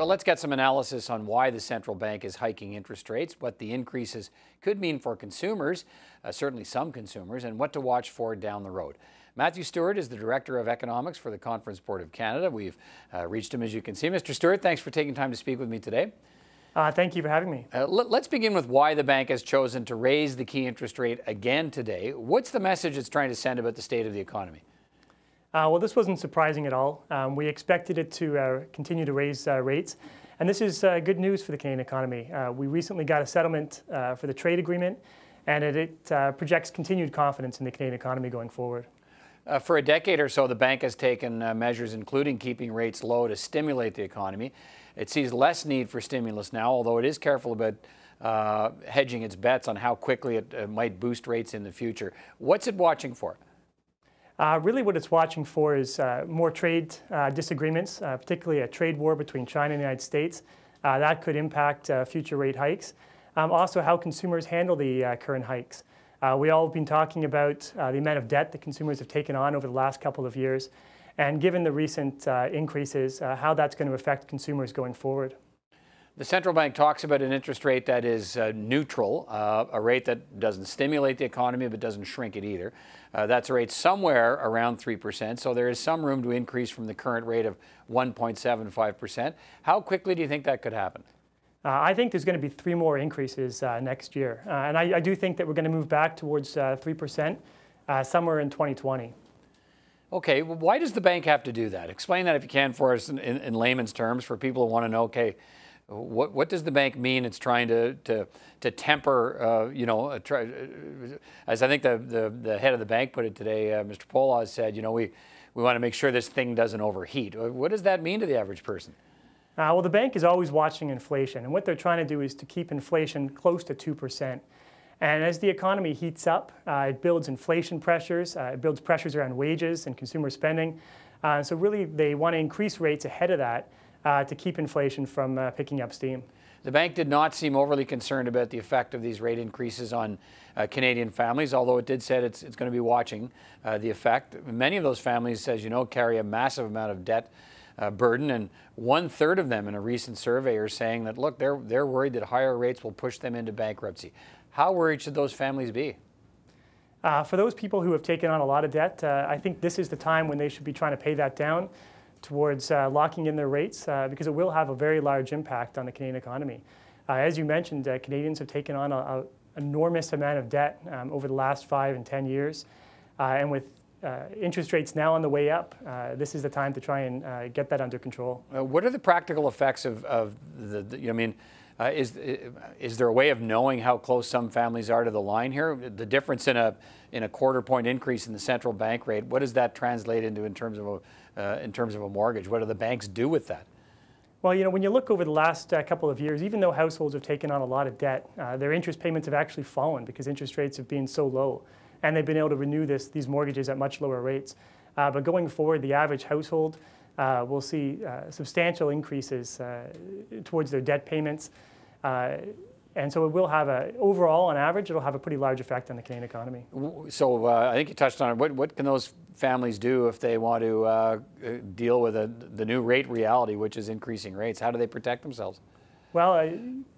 Well, let's get some analysis on why the central bank is hiking interest rates, what the increases could mean for consumers, uh, certainly some consumers, and what to watch for down the road. Matthew Stewart is the Director of Economics for the Conference Board of Canada. We've uh, reached him, as you can see. Mr. Stewart, thanks for taking time to speak with me today. Uh, thank you for having me. Uh, let's begin with why the bank has chosen to raise the key interest rate again today. What's the message it's trying to send about the state of the economy? Uh, well, this wasn't surprising at all. Um, we expected it to uh, continue to raise uh, rates. And this is uh, good news for the Canadian economy. Uh, we recently got a settlement uh, for the trade agreement, and it, it projects continued confidence in the Canadian economy going forward. for a decade or so, the bank has taken measures, including keeping rates low, to stimulate the economy. It sees less need for stimulus now, although it is careful about hedging its bets on how quickly it might boost rates in the future. What's it watching for? Uh, really what it's watching for is uh, more trade uh, disagreements, uh, particularly a trade war between China and the United States. Uh, that could impact future rate hikes. Um, also how consumers handle the current hikes. we all have been talking about the amount of debt that consumers have taken on over the last couple of years. And given the recent increases, how that's going to affect consumers going forward. The central bank talks about an interest rate that is uh, neutral, uh, a rate that doesn't stimulate the economy but doesn't shrink it either. Uh, that's a rate somewhere around 3%, so there is some room to increase from the current rate of 1.75%. How quickly do you think that could happen? Uh, I think there's going to be three more increases uh, next year. Uh, and I, I, do think that we're going to move back towards 3% somewhere in 2020. Okay, well, why does the bank have to do that? Explain that if you can for us in, in, in layman's terms for people who want to know, okay, what, what does the bank mean it's trying to, to, to temper, uh, you know, try, uh, as I think the, the, the, head of the bank put it today, uh, Mr. Poloz said, you know, we, we want to make sure this thing doesn't overheat. Uh, what does that mean to the average person? Uh, well, the bank is always watching inflation, and what they're trying to do is to keep inflation close to 2%. And as the economy heats up, uh, it builds inflation pressures, it builds pressures around wages and consumer spending. so really, they want to increase rates ahead of that uh, to keep inflation from uh, picking up steam. The bank did not seem overly concerned about the effect of these rate increases on uh, Canadian families, although it did say it's, it's going to be watching uh, the effect. Many of those families, as you know, carry a massive amount of debt uh, burden, and one third of them in a recent survey are saying that, look, they're, they're worried that higher rates will push them into bankruptcy. How worried should those families be? Uh, for those people who have taken on a lot of debt, uh, I think this is the time when they should be trying to pay that down towards uh, locking in their rates uh, because it will have a very large impact on the Canadian economy. Uh, as you mentioned, uh, Canadians have taken on an enormous amount of debt um, over the last five and 10 years. Uh, and with uh, interest rates now on the way up, this is the time to try and get that under control. what are the practical effects of, of the, the I mean, is, is there a way of knowing how close some families are to the line here? The difference in a, in a quarter point increase in the central bank rate, what does that translate into in terms of a, uh, in terms of a mortgage? What do the banks do with that? Well, you know, when you look over the last uh, couple of years, even though households have taken on a lot of debt, uh, their interest payments have actually fallen because interest rates have been so low. And they've been able to renew this, these mortgages at much lower rates. Uh, but going forward, the average household uh, will see substantial increases towards their debt payments. And so it will have a, overall, on average, it'll have a pretty large effect on the Canadian economy. So uh, I think you touched on it. What, what can those families do if they want to uh, deal with a, the new rate reality, which is increasing rates? How do they protect themselves? Well, uh,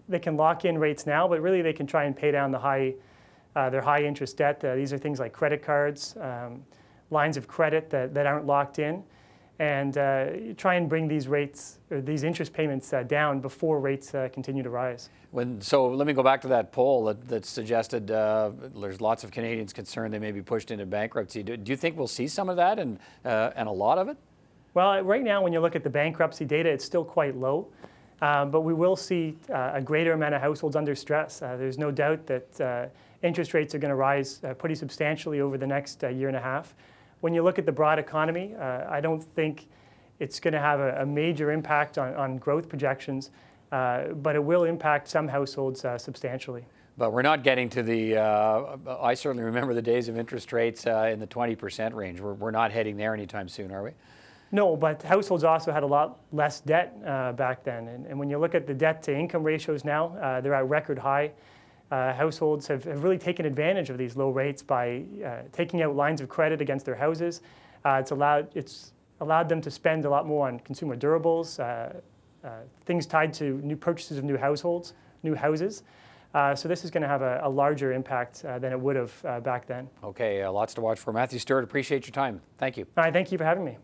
they can lock in rates now, but really they can try and pay down the high, uh, their high interest debt. Uh, these are things like credit cards, um, lines of credit that, that aren't locked in and uh, try and bring these rates or these interest payments uh, down before rates uh, continue to rise. When, so let me go back to that poll that, that suggested uh, there's lots of Canadians concerned they may be pushed into bankruptcy. Do, do you think we'll see some of that and, uh, and a lot of it? Well, right now when you look at the bankruptcy data, it's still quite low. Um, but we will see uh, a greater amount of households under stress. there's no doubt that interest rates are going to rise pretty substantially over the next year and a half when you look at the broad economy, uh, I don't think it's going to have a, a major impact on, on growth projections, uh, but it will impact some households uh, substantially. But we're not getting to the, uh, I certainly remember the days of interest rates uh, in the 20% range. We're, we're not heading there anytime soon, are we? No, but households also had a lot less debt uh, back then. And, and, when you look at the debt to income ratios now, they're at record high uh, households have, have, really taken advantage of these low rates by uh, taking out lines of credit against their houses. Uh, it's, allowed, it's allowed them to spend a lot more on consumer durables, uh, uh, things tied to new purchases of new households, new houses. Uh, so this is going to have a, a larger impact uh, than it would have uh, back then. Okay, uh, lots to watch for. Matthew Stewart, appreciate your time. Thank you. All right, thank you for having me.